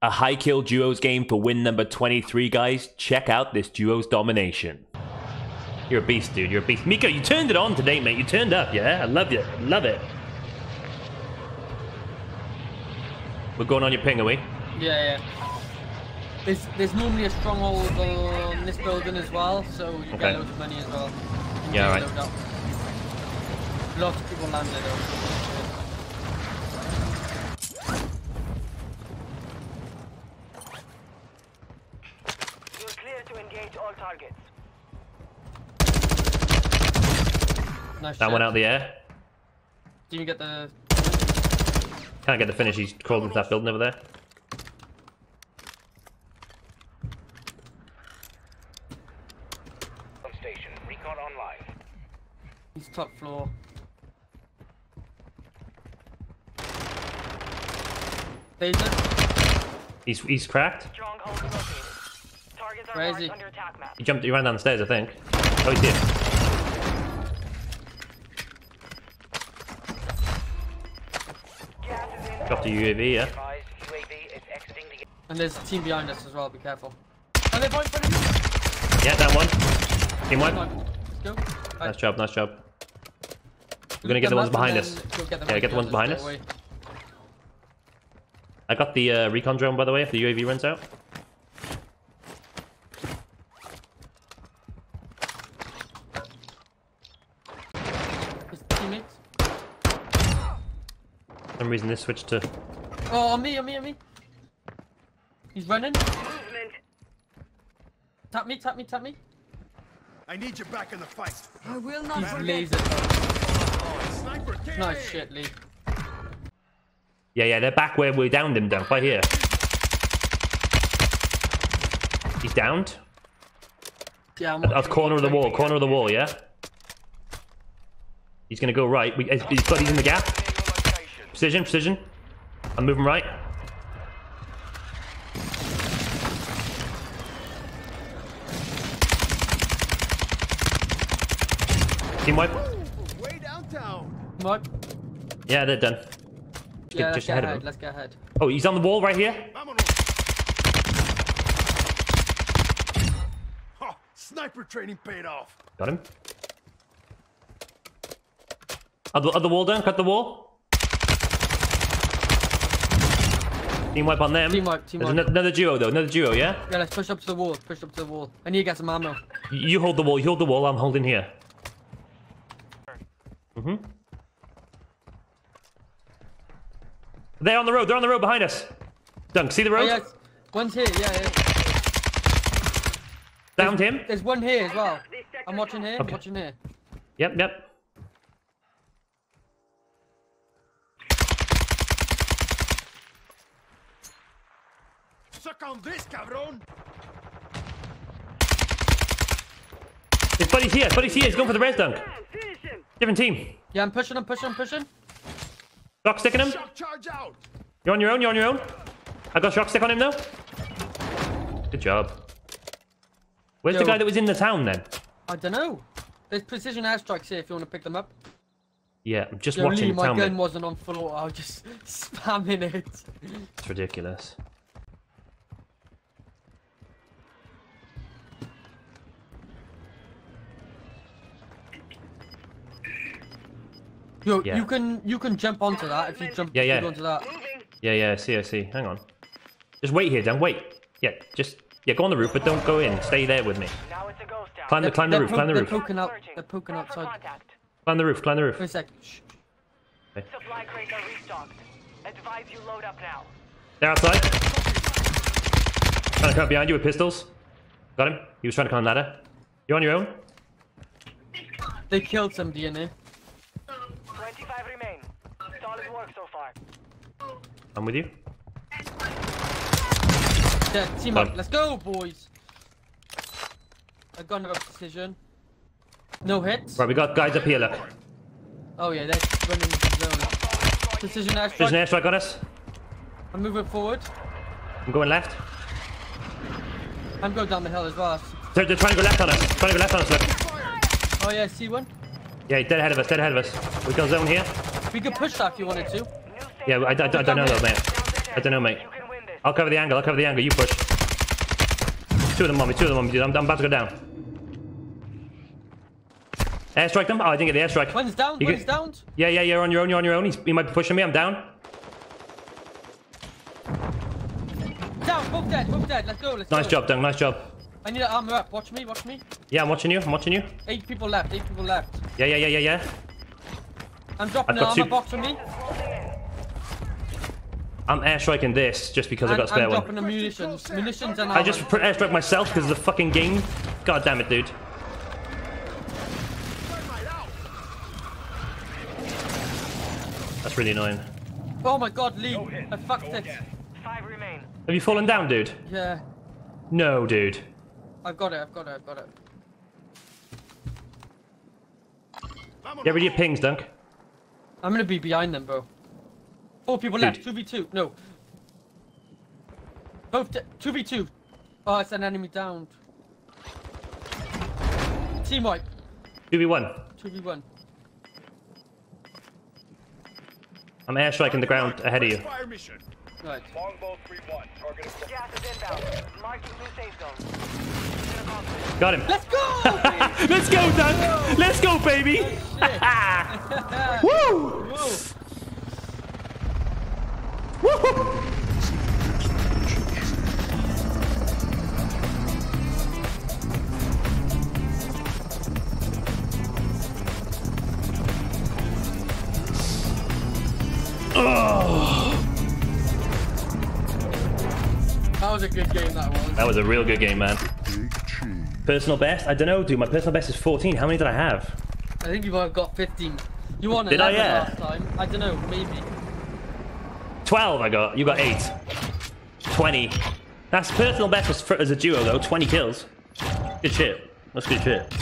A high kill duos game for win number 23, guys. Check out this duos domination. You're a beast, dude. You're a beast. Miko, you turned it on today, mate. You turned up, yeah? I love you. Love it. We're going on your ping, are we? Yeah, yeah. There's there's normally a stronghold on um, this building as well, so you Okay. get loads of money as well. Yeah, can right. load up. Lots of people landed over. You're clear to engage all targets. Nice That shot. one out the air. Did you get the? Can't get the finish. He's crawled into that building over there. Station. Recon online. He's top floor. Taser. He's he's cracked. Where is he? under attack map. He jumped. He ran down the stairs, I think. Oh, he did. Gas is in. Dropped a UAV, yeah. Advised UAV is exiting the And there's a team behind us as well. Be careful. They're both running. Come Yeah, that one. Team one. on, let's go. Nice job. Nice job. We're gonna get the ones behind us. Get Yeah, get the ones behind us. I got the uh, recon drone, by the way, if the UAV runs out. Teammates. For some reason, this switched to. Oh, on me, on me, on me. He's running. Movement. Tap me, tap me, tap me. I need you back in the fight. I will not He's forget. laser. Sniper, get Nice in. shit, Lee. Yeah, yeah, they're back where we downed him, Dunk, right here. He's downed. Yeah, I'm At, at corner of the wall, corner of the wall, yeah? He's gonna go right. We, his his buddy's in the gap. Precision, precision. I'm moving right. Team wipe. Way downtown. What? Yeah, they're done. Yeah, let's just get ahead of ahead. him. Let's get ahead. Oh, he's on the wall right here. Vámonos. Oh, sniper training paid off. Got him. Other, other wall down, cut the wall. Team wipe on them. Team wipe, team There's wipe. ano- another duo though, another duo, yeah? Yeah, let's push up to the wall. Push up to the wall. I need to get some ammo. You hold the wall, you hold the wall, I'm holding here. Mm-hmm. They're on the road, they're on the road behind us. Dunk, see the Oh, road? yes. One's here. Yeah, yeah. Downed him. There's one here as well. I'm watching here. Okay. watching here. Yep, yep. Suck on this, cabron. His buddy's here, his buddy's here, he's going for the res dunk. Finish him. Different team. Yeah, I'm pushing. I'm pushing. I'm pushing. Shock sticking him. Shock charge out. You're on your own, you're on your own. I got shock stick on him now. Good job. Where's the guy that was in the town then? I don't know. There's precision airstrikes here if you want to pick them up. Yeah, I'm just Yo, watching Lee, the my gun wasn't on full auto. I was just spamming it. It's ridiculous. Yo, Yeah. you can you can jump onto that if you jump Yeah, yeah. onto that. Moving. Yeah, yeah, I see, I see. Hang on. Just wait here, Dan. Wait. Yeah, just yeah, go on the roof, but don't go in. Stay there with me. Now it's a ghost town. Climb the climb the roof, climb the roof. they're poking out. They're poking outside. Climb the roof, climb the roof. Wait a roof. sec. Shh. Supply crates are restocked. Advise you load up now. They're outside. Trying to come up behind you with pistols. Got him. He was trying to climb ladder. You on your own? They killed somebody in there. 25 remain. Solid work so far. I'm with you. Yeah, team Done. up. Let's go, boys. I got another precision. No hits. Right, we got guys up here, look. Oh yeah, they're running into the zone. Precision There's an airstrike. airstrike on us. I'm moving forward. I'm going left. I'm going down the hill as well. They're, they're trying to go left on us. Trying to go left on us, look. Oh yeah, see one. Yeah, dead ahead of us, dead ahead of us. We got zone here. We could push that if you wanted to. Yeah, I, I, I don't know though, mate. I don't know, mate. You can win this. I'll cover the angle. I'll cover the angle. You push. Two of them on me. Two of them on me, dude. I'm, I'm about to go down. Airstrike them. Oh, I didn't get the airstrike. One's down, You one's get- down. Yeah, yeah, you're on your own. You're on your own. He's, he might be pushing me. I'm down. Down, both dead, both dead. Let's go, let's Nice go. Nice job, Dunk. Nice job. I need an armor up. Watch me, watch me. Yeah, I'm watching you. I'm watching you. Eight people left, eight people left. Yeah, yeah, yeah, yeah, yeah. I'm dropping I've an got armor two- box on me. I'm airstriking this just because I And got a spare I'm one. dropping the munitions. Munitions and I armor. just pr- airstruck myself because of the fucking game. God damn it, dude. That's really annoying. Oh my god, Lee. I fucked it. Five remain. Have you fallen down, dude? Yeah. No, dude. I've got it, I've got it, I've got it. Get rid of your pings, Dunk. I'm gonna be behind them, bro. Four people Dude. left. 2v2. No. Both. 2v2. Oh, it's an enemy downed. Team wipe. 2v1. 2v1. I'm airstriking the ground ahead of you. Fire mission. Right. Longbow 3-1. Target Gas is inbound. Marking new safe zone. Mission accomplished. Got him. Let's go! Let's go, Dunk. Let's go, baby. Woo! Whoa. Woo! That was a good game, that was. That was a real good game, man. Personal best? I don't know, dude. My personal best is 14. How many did I have? I think you might have got 15. You won Did I? Yeah. last time. I don't know, maybe. 12 I got. You got 8. 20. That's personal best was as a duo, though. 20 kills. Good shit. That's good shit.